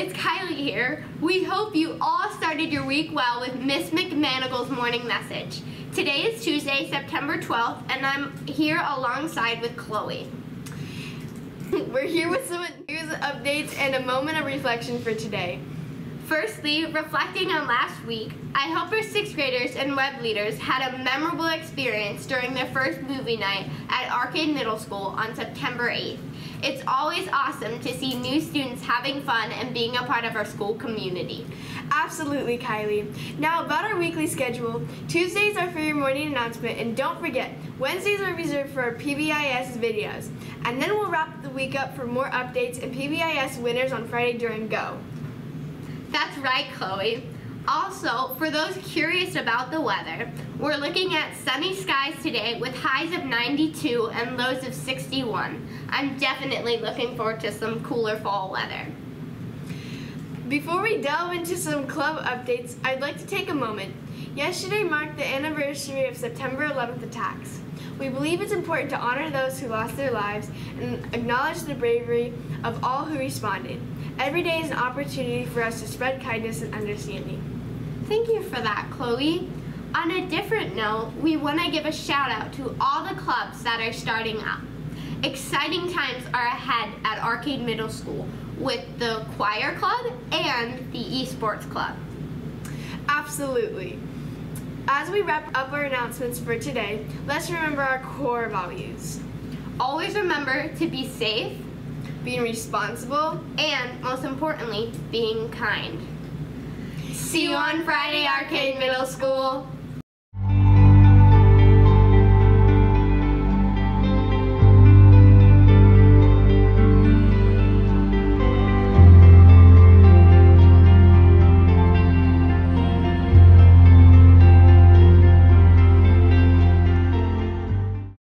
it's Kylie here. We hope you all started your week well with Miss McManagle's morning message. Today is Tuesday, September 12th, and I'm here alongside with Chloe. We're here with some news updates and a moment of reflection for today. Firstly, reflecting on last week, I hope our sixth graders and web leaders had a memorable experience during their first movie night at Arcade Middle School on September 8th. It's always awesome to see new students having fun and being a part of our school community. Absolutely, Kylie. Now, about our weekly schedule Tuesdays are for your morning announcement, and don't forget, Wednesdays are reserved for our PBIS videos. And then we'll wrap the week up for more updates and PBIS winners on Friday during Go. That's right, Chloe. Also, for those curious about the weather, we're looking at sunny skies today with highs of 92 and lows of 61. I'm definitely looking forward to some cooler fall weather. Before we delve into some club updates, I'd like to take a moment. Yesterday marked the anniversary of September 11th attacks. We believe it's important to honor those who lost their lives and acknowledge the bravery of all who responded. Every day is an opportunity for us to spread kindness and understanding. Thank you for that, Chloe. On a different note, we want to give a shout out to all the clubs that are starting up. Exciting times are ahead at Arcade Middle School with the choir club and the esports club. Absolutely. As we wrap up our announcements for today, let's remember our core values. Always remember to be safe, being responsible, and most importantly, being kind. See you on Friday, Arcade Middle School.